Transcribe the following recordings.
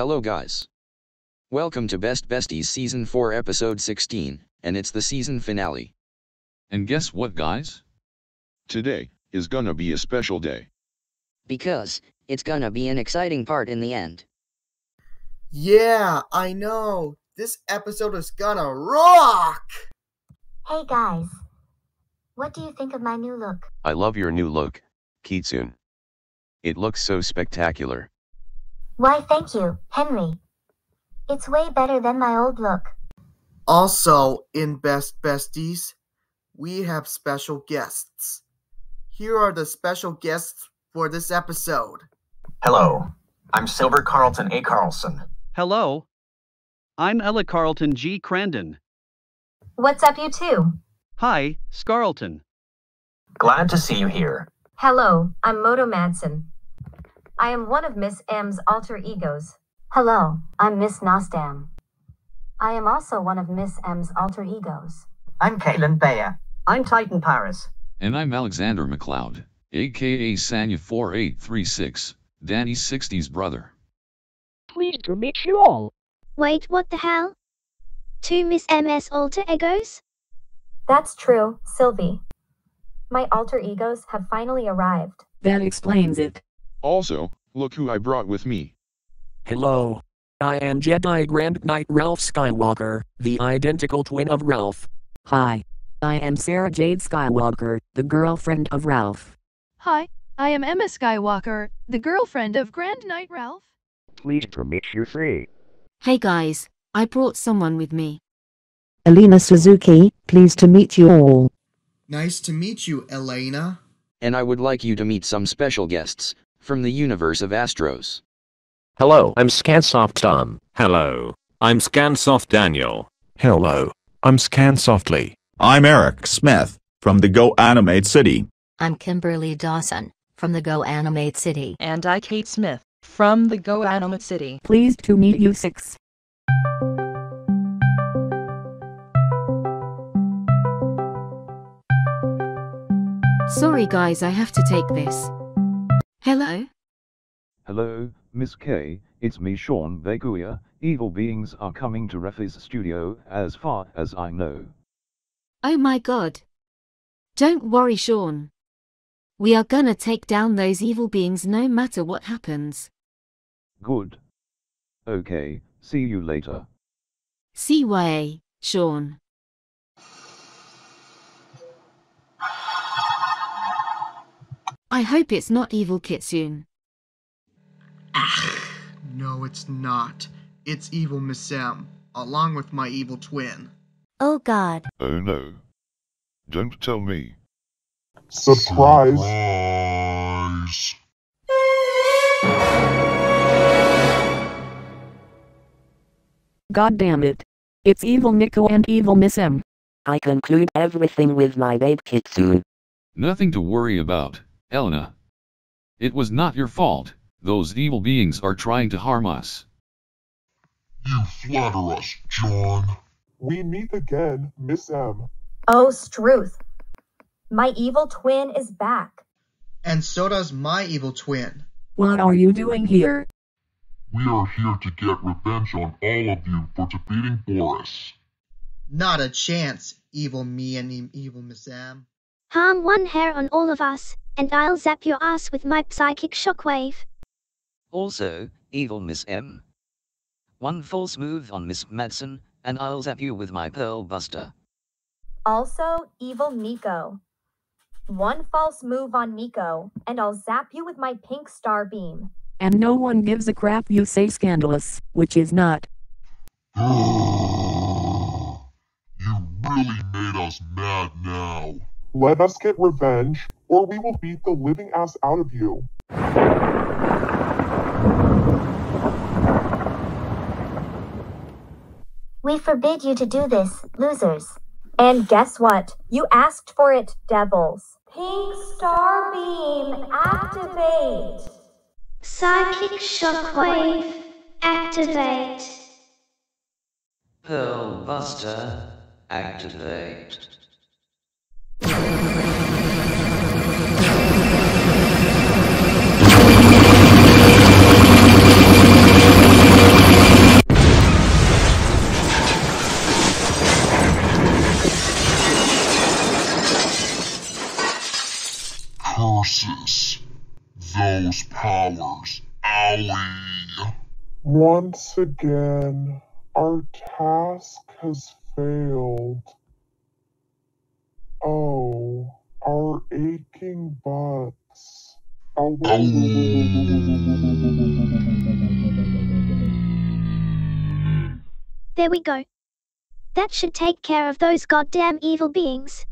Hello guys. Welcome to Best Besties Season 4 Episode 16, and it's the season finale. And guess what, guys? Today is gonna be a special day. Because it's gonna be an exciting part in the end. Yeah, I know. This episode is gonna rock! Hey guys, what do you think of my new look? I love your new look, Kitsune. It looks so spectacular. Why, thank you, Henry. It's way better than my old look. Also, in Best Besties, we have special guests. Here are the special guests for this episode. Hello, I'm Silver Carlton A. Carlson. Hello. I'm Ella Carlton G. Crandon. What's up, you two? Hi, Scarlton. Glad to see you here. Hello, I'm Moto Madsen. I am one of Miss M's alter egos. Hello, I'm Miss Nostam. I am also one of Miss M's alter egos. I'm Caitlin Bayer. I'm Titan Paris. And I'm Alexander McLeod, aka Sanya4836, Danny's 60s brother. Pleased to meet you all. Wait, what the hell? Two Miss MS alter egos? That's true, Sylvie. My alter egos have finally arrived. That explains it. Also, look who I brought with me. Hello. I am Jedi Grand Knight Ralph Skywalker, the identical twin of Ralph. Hi. I am Sarah Jade Skywalker, the girlfriend of Ralph. Hi, I am Emma Skywalker, the girlfriend of Grand Knight Ralph. Pleased to meet you three. Hey guys, I brought someone with me. Elena Suzuki, pleased to meet you all. Nice to meet you, Elena. And I would like you to meet some special guests from the universe of Astros. Hello, I'm Scansoft Tom. Hello, I'm Scansoft Daniel. Hello, I'm Scansoftly. I'm Eric Smith from the Go Animate City. I'm Kimberly Dawson from the Go Animate City. And I Kate Smith from the Go Animate City. Pleased to meet you six. Sorry guys, I have to take this. Hello? Hello, Miss K, it's me Sean Baguia. Evil beings are coming to Raphy's studio, as far as I know. Oh my god. Don't worry Sean. We are gonna take down those evil beings no matter what happens. Good. Okay, see you later. See way, Sean. I hope it's not evil Kitsune. No, it's not. It's evil Miss M, along with my evil twin. Oh god. Oh no. Don't tell me. Surprise! Surprise. God damn it. It's evil Nico and evil Miss M. I conclude everything with my babe Kitsune. Nothing to worry about, Elena. It was not your fault. Those evil beings are trying to harm us. You flatter us, John. We meet again, Miss M. Oh, Struth. My evil twin is back. And so does my evil twin. What are you doing here? We are here to get revenge on all of you for defeating Boris. Not a chance, evil me and evil Miss M. Harm one hair on all of us, and I'll zap your ass with my psychic shockwave. Also, evil Miss M. One false move on Miss Madsen, and I'll zap you with my Pearl Buster. Also, evil Nico. One false move on Nico, and I'll zap you with my pink star beam. And no one gives a crap you say scandalous, which is not. you really made us mad now. Let us get revenge, or we will beat the living ass out of you. We forbid you to do this, losers. And guess what? You asked for it, devils. Pink Star Beam, activate! Psychic Shockwave, activate! Pearl Buster, activate. forces. Those powers. Owie. Once again, our task has failed. Oh, our aching butts. There we go. That should take care of those goddamn evil beings.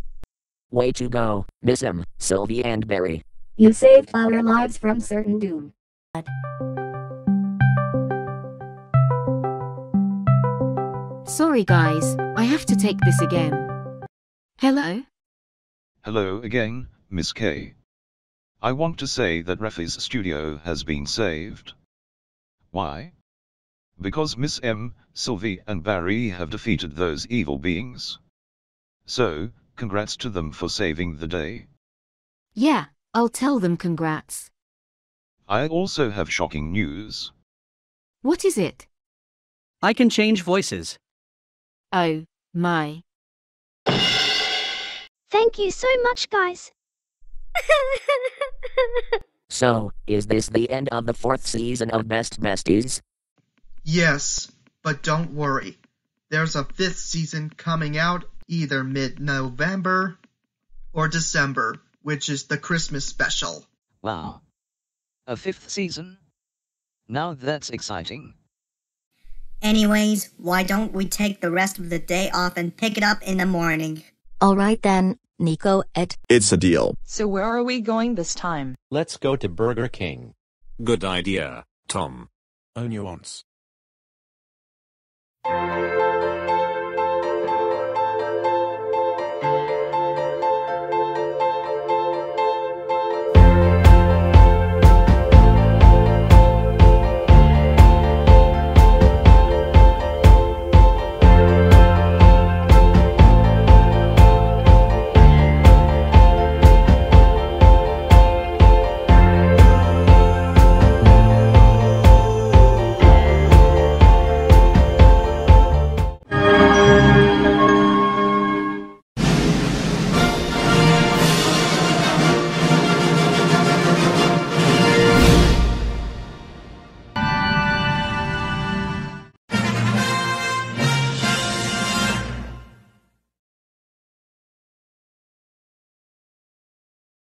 Way to go, Miss M, Sylvie and Barry. You saved our lives from certain doom. Sorry guys, I have to take this again. Hello? Hello again, Miss K. I want to say that Raphy's studio has been saved. Why? Because Miss M, Sylvie and Barry have defeated those evil beings. So, congrats to them for saving the day. Yeah, I'll tell them congrats. I also have shocking news. What is it? I can change voices. Oh, my. Thank you so much, guys. So, is this the end of the fourth season of Best Besties? Yes, but don't worry. There's a fifth season coming out either mid November or December, which is the Christmas special. Wow. A fifth season? Now that's exciting. Anyways, why don't we take the rest of the day off and pick it up in the morning? Alright then, Nico et. It's a deal. So where are we going this time? Let's go to Burger King. Good idea, Tom. Oh nuance. Thank you.